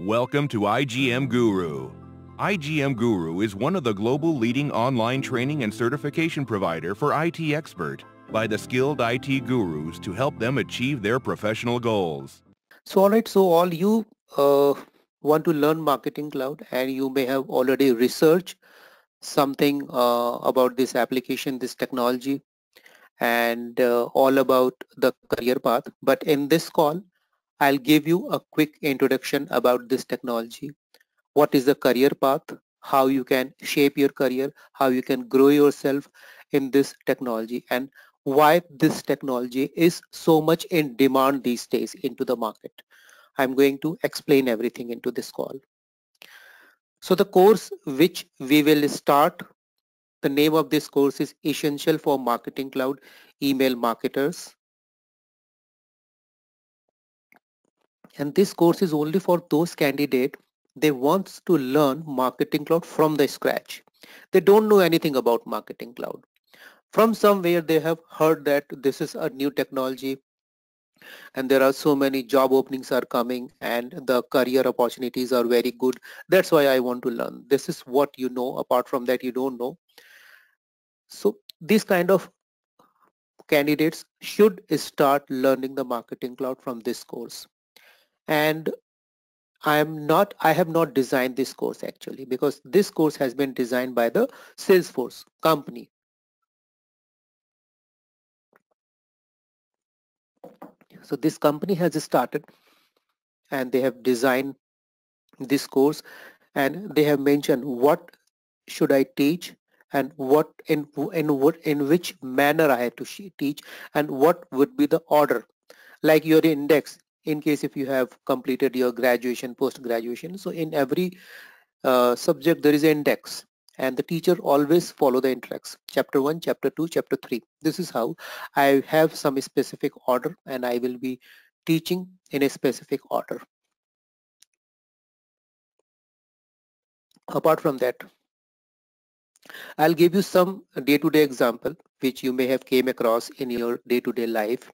Welcome to IGM Guru. IGM Guru is one of the global leading online training and certification provider for IT expert by the skilled IT gurus to help them achieve their professional goals. So alright, so all you uh, want to learn Marketing Cloud and you may have already researched something uh, about this application, this technology and uh, all about the career path. But in this call, I'll give you a quick introduction about this technology. What is the career path? How you can shape your career, how you can grow yourself in this technology and why this technology is so much in demand these days into the market. I'm going to explain everything into this call. So the course which we will start, the name of this course is Essential for Marketing Cloud Email Marketers. And this course is only for those candidate they wants to learn marketing cloud from the scratch. They don't know anything about marketing cloud. From somewhere they have heard that this is a new technology and there are so many job openings are coming and the career opportunities are very good. That's why i want to learn. This is what you know. Apart from that you don't know. So this kind of candidates should start learning the marketing cloud from this course and I am not I have not designed this course actually because this course has been designed by the Salesforce company. So this company has started and they have designed this course and they have mentioned what should I teach and what in in what in which manner I have to teach and what would be the order like your index in case if you have completed your graduation post graduation so in every uh, subject there is an index and the teacher always follow the index. Chapter 1 chapter 2 chapter 3 this is how I have some specific order and I will be teaching in a specific order. Apart from that I'll give you some day-to-day -day example which you may have came across in your day-to-day -day life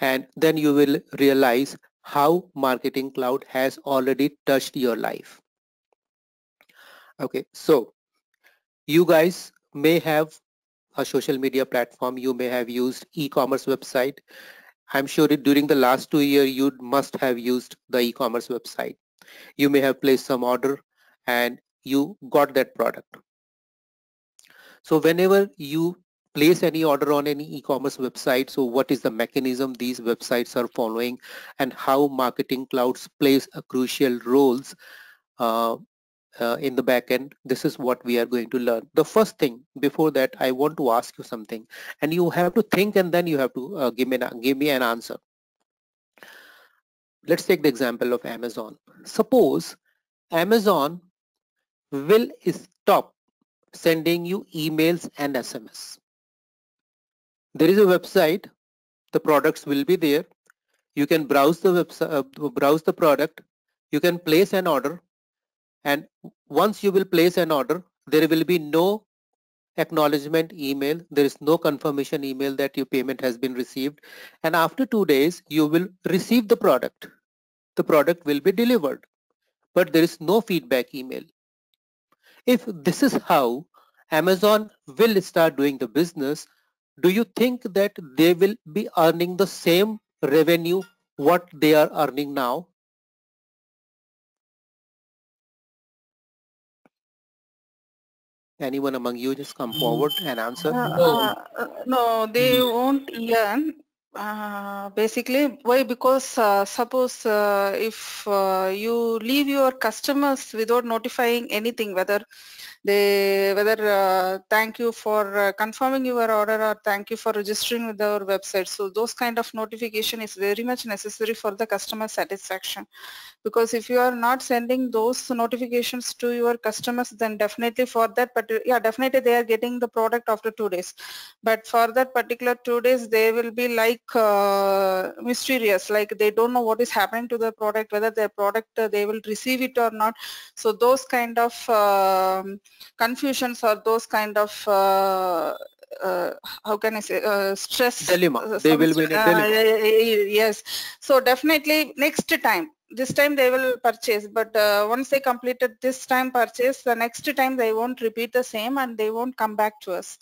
and then you will realize how marketing cloud has already touched your life. Okay so you guys may have a social media platform. You may have used e-commerce website. I'm sure it during the last two years you must have used the e-commerce website. You may have placed some order and you got that product. So whenever you place any order on any e-commerce website. So what is the mechanism these websites are following and how marketing clouds plays a crucial roles uh, uh, in the backend this is what we are going to learn. The first thing before that I want to ask you something and you have to think and then you have to uh, give me give me an answer. Let's take the example of Amazon. Suppose Amazon will stop sending you emails and SMS there is a website. The products will be there. You can browse the website uh, browse the product. You can place an order. And once you will place an order there will be no acknowledgement email. There is no confirmation email that your payment has been received. And after two days you will receive the product. The product will be delivered. But there is no feedback email. If this is how Amazon will start doing the business do you think that they will be earning the same revenue what they are earning now? Anyone among you just come forward and answer? Uh, uh, uh no, they won't earn. Uh, basically, why? Because uh, suppose uh, if you leave your customers without notifying anything, whether they whether uh, thank you for uh, confirming your order or thank you for registering with our website so those kind of notification is very much necessary for the customer satisfaction because if you are not sending those notifications to your customers then definitely for that but yeah definitely they are getting the product after two days but for that particular two days they will be like uh, mysterious like they don't know what is happening to the product whether their product uh, they will receive it or not so those kind of um, confusions or those kind of uh, uh, how can I say uh, stress dilemma. Uh, they will be in a dilemma. Uh, yes. So definitely next time this time they will purchase but uh, once they completed this time purchase the next time they won't repeat the same and they won't come back to us.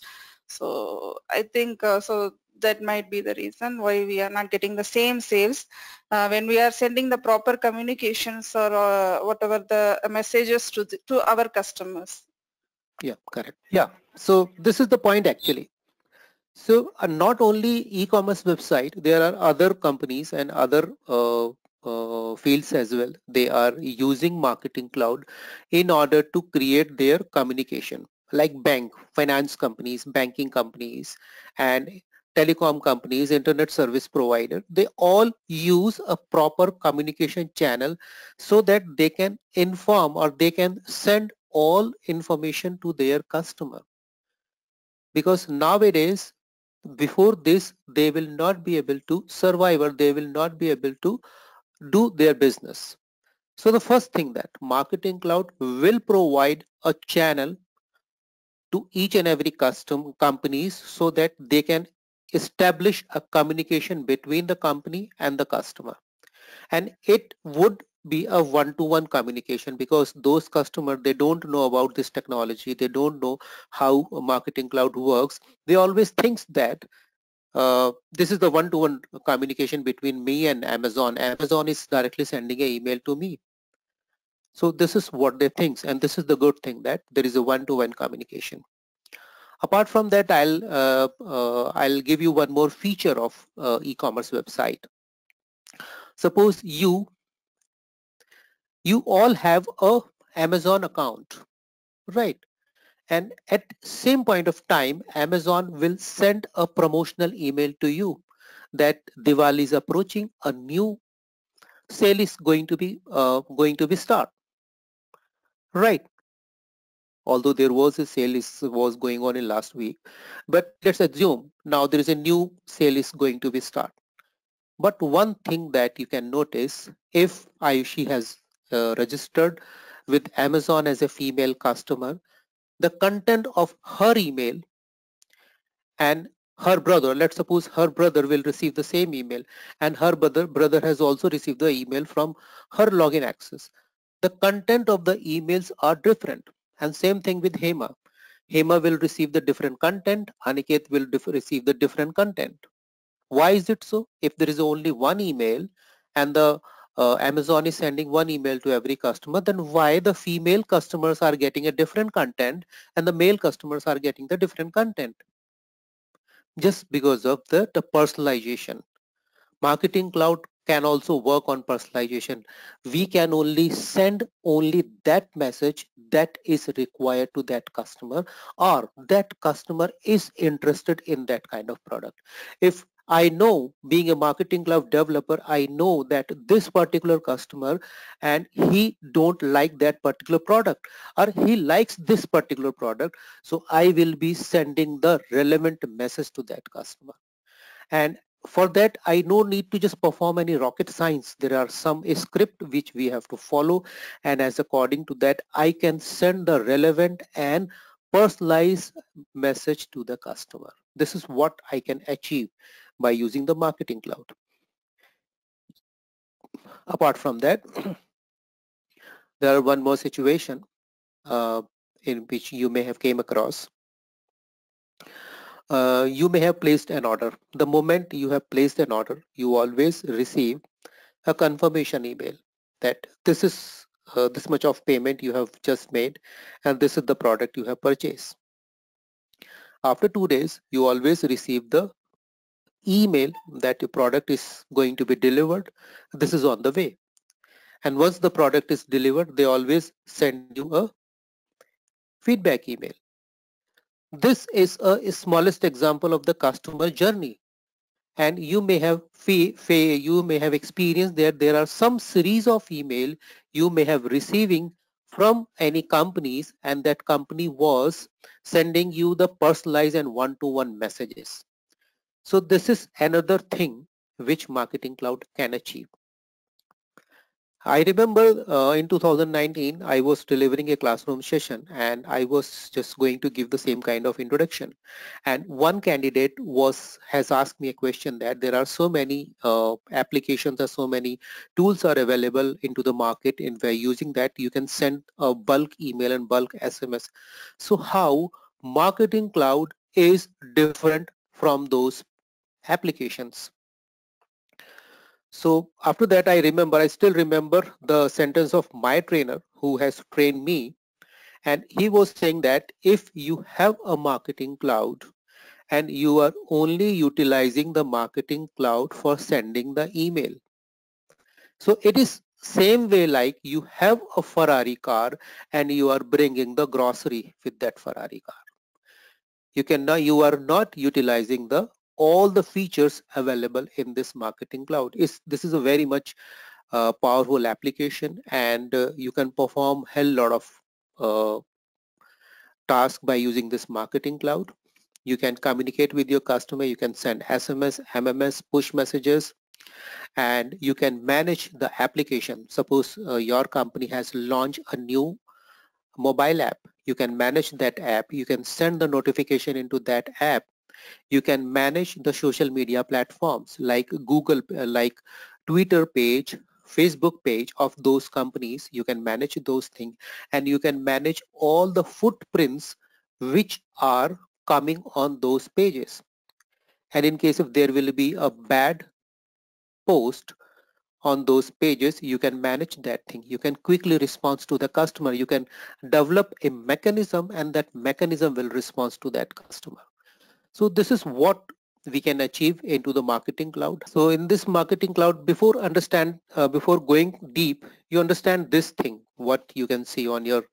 So i think uh, so that might be the reason why we are not getting the same sales. Uh, when we are sending the proper communications or uh, whatever the messages to the, to our customers. Yeah correct. Yeah so this is the point actually. So uh, not only e-commerce website there are other companies and other uh, fields as well. They are using marketing cloud in order to create their communication like bank, finance companies, banking companies and telecom companies, internet service provider, they all use a proper communication channel so that they can inform or they can send all information to their customer. Because nowadays, before this, they will not be able to survive or they will not be able to do their business. So the first thing that Marketing Cloud will provide a channel to each and every custom companies so that they can establish a communication between the company and the customer. And it would be a one-to-one -one communication because those customers they don't know about this technology they don't know how marketing cloud works they always think that uh, this is the one-to-one -one communication between me and Amazon. Amazon is directly sending an email to me. So this is what they think and this is the good thing that there is a one-to-one -one communication. Apart from that, I'll uh, uh, I'll give you one more feature of uh, e-commerce website. Suppose you you all have a Amazon account, right? And at same point of time Amazon will send a promotional email to you that Diwali is approaching a new sale is going to be uh, going to be start. Right. Although there was a sale is was going on in last week but let's assume now there is a new sale is going to be start. But one thing that you can notice if I she has uh, registered with Amazon as a female customer the content of her email and her brother. Let's suppose her brother will receive the same email and her brother brother has also received the email from her login access. The content of the emails are different and same thing with hema. Hema will receive the different content aniket will receive the different content. Why is it so? If there is only one email and the uh, Amazon is sending one email to every customer, then why the female customers are getting a different content and the male customers are getting the different content? Just because of the, the personalization. Marketing Cloud can also work on personalization. We can only send only that message that is required to that customer or that customer is interested in that kind of product. If I know being a marketing cloud developer, I know that this particular customer and he don't like that particular product or he likes this particular product. So I will be sending the relevant message to that customer. And for that, I no need to just perform any rocket science. There are some script which we have to follow. And as according to that, I can send the relevant and personalized message to the customer. This is what I can achieve by using the marketing cloud. Apart from that, there are one more situation uh, in which you may have came across. Uh, you may have placed an order. The moment you have placed an order, you always receive a confirmation email that this is uh, this much of payment you have just made and this is the product you have purchased. After two days, you always receive the email that your product is going to be delivered this is on the way. And once the product is delivered they always send you a feedback email. This is a, smallest example of the customer journey. And you may have fee you may have experienced that there are some series of email you may have receiving from any companies and that company was sending you the personalized and one-to-one -one messages so this is another thing which Marketing Cloud can achieve. I remember uh, in 2019, I was delivering a classroom session and I was just going to give the same kind of introduction. And one candidate was has asked me a question that there are so many uh, applications or so many tools are available into the market and by using that you can send a bulk email and bulk SMS. So how Marketing Cloud is different from those applications? So after that, I remember, I still remember the sentence of my trainer who has trained me. And he was saying that if you have a marketing cloud and you are only utilizing the marketing cloud for sending the email. So it is same way like you have a Ferrari car and you are bringing the grocery with that Ferrari car. You can now you are not utilizing the all the features available in this marketing cloud. Is this is a very much uh, powerful application and uh, you can perform hell lot of uh, tasks by using this marketing cloud. You can communicate with your customer you can send sms mms push messages and you can manage the application. Suppose uh, your company has launched a new mobile app. You can manage that app. You can send the notification into that app you can manage the social media platforms like Google, uh, like Twitter page, Facebook page of those companies. You can manage those things and you can manage all the footprints which are coming on those pages. And in case if there will be a bad post on those pages, you can manage that thing. You can quickly respond to the customer. You can develop a mechanism and that mechanism will respond to that customer. So this is what we can achieve into the marketing cloud. So in this marketing cloud, before understand, uh, before going deep, you understand this thing, what you can see on your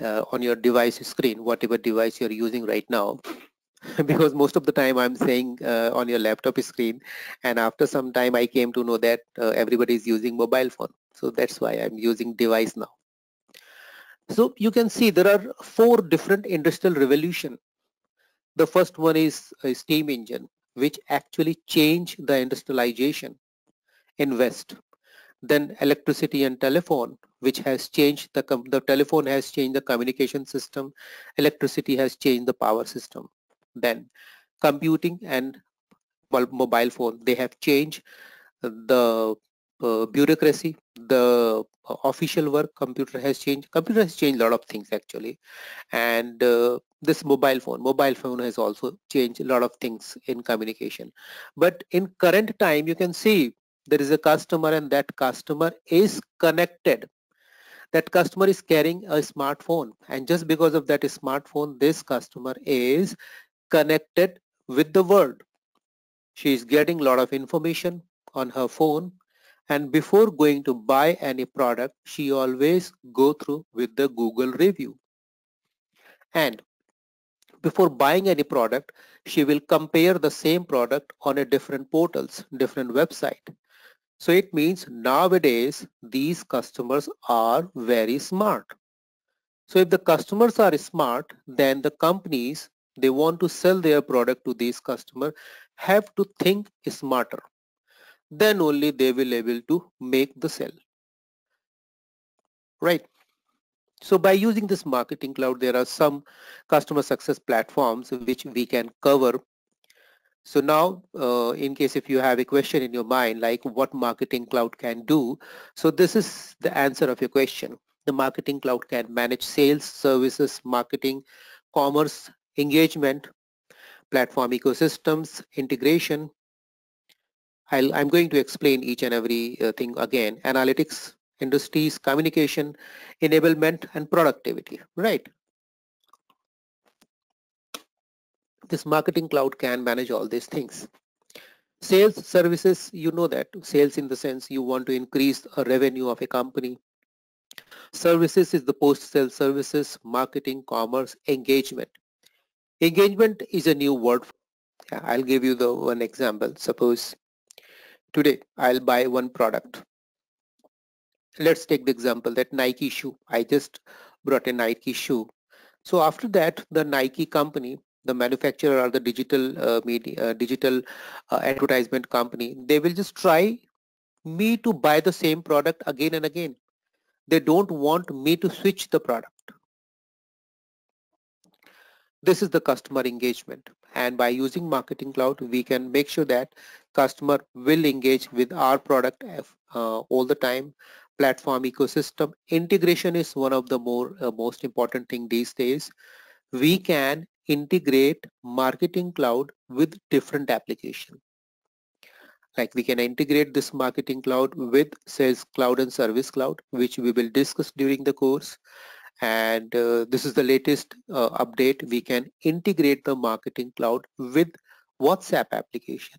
uh, on your device screen, whatever device you're using right now. because most of the time I'm saying uh, on your laptop screen and after some time I came to know that uh, everybody is using mobile phone. So that's why I'm using device now. So you can see there are four different industrial revolution the first one is a steam engine, which actually changed the industrialization in West. Then electricity and telephone, which has changed the, the telephone has changed the communication system. Electricity has changed the power system. Then computing and mobile phone, they have changed the uh, bureaucracy, the official work, computer has changed. Computer has changed a lot of things actually. And uh, this mobile phone, mobile phone has also changed a lot of things in communication. But in current time, you can see there is a customer and that customer is connected. That customer is carrying a smartphone and just because of that smartphone, this customer is connected with the world. She is getting a lot of information on her phone and before going to buy any product she always go through with the Google review. And before buying any product she will compare the same product on a different portals different website. So it means nowadays these customers are very smart. So if the customers are smart then the companies they want to sell their product to these customers have to think smarter then only they will able to make the sell right. So by using this marketing cloud there are some customer success platforms which we can cover. So now uh, in case if you have a question in your mind like what marketing cloud can do so this is the answer of your question. The marketing cloud can manage sales services marketing commerce engagement platform ecosystems integration i am going to explain each and every uh, thing again. Analytics, industries, communication, enablement, and productivity, right? This marketing cloud can manage all these things. Sales services, you know that. Sales in the sense you want to increase a revenue of a company. Services is the post-sale services, marketing, commerce, engagement. Engagement is a new word. I'll give you the one example. Suppose today I'll buy one product. Let's take the example that Nike shoe. I just brought a Nike shoe. So after that, the Nike company, the manufacturer or the digital uh, media, uh, digital uh, advertisement company, they will just try me to buy the same product again and again. They don't want me to switch the product. This is the customer engagement and by using marketing cloud we can make sure that customer will engage with our product uh, all the time. Platform ecosystem integration is one of the more uh, most important thing these days. We can integrate marketing cloud with different application. Like we can integrate this marketing cloud with sales cloud and service cloud which we will discuss during the course and uh, this is the latest uh, update. We can integrate the marketing cloud with whatsapp application.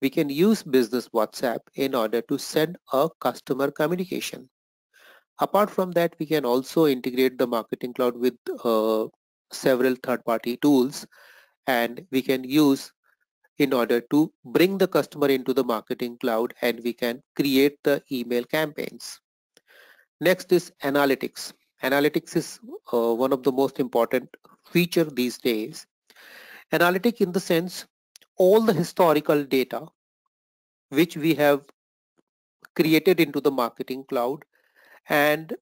We can use business whatsapp in order to send a customer communication. Apart from that we can also integrate the marketing cloud with uh, several third-party tools. And we can use in order to bring the customer into the marketing cloud and we can create the email campaigns. Next is analytics Analytics is uh, one of the most important feature these days. Analytic in the sense all the historical data which we have created into the marketing cloud and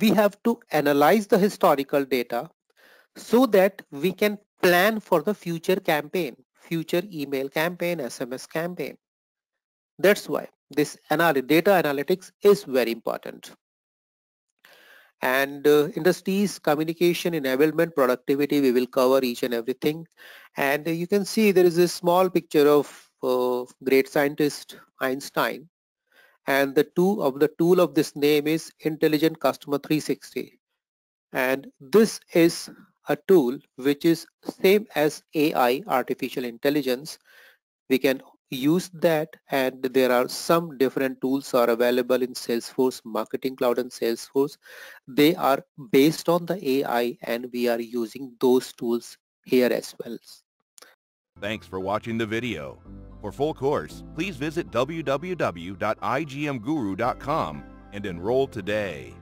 we have to analyze the historical data so that we can plan for the future campaign, future email campaign, SMS campaign. That's why this anal data analytics is very important and uh, industries communication enablement productivity we will cover each and everything. And uh, you can see there is a small picture of uh, great scientist Einstein. And the two of the tool of this name is intelligent customer 360 and this is a tool which is same as AI artificial intelligence. We can use that and there are some different tools are available in Salesforce Marketing Cloud and Salesforce. They are based on the AI and we are using those tools here as well. Thanks for watching the video. For full course, please visit www.igmguru.com and enroll today.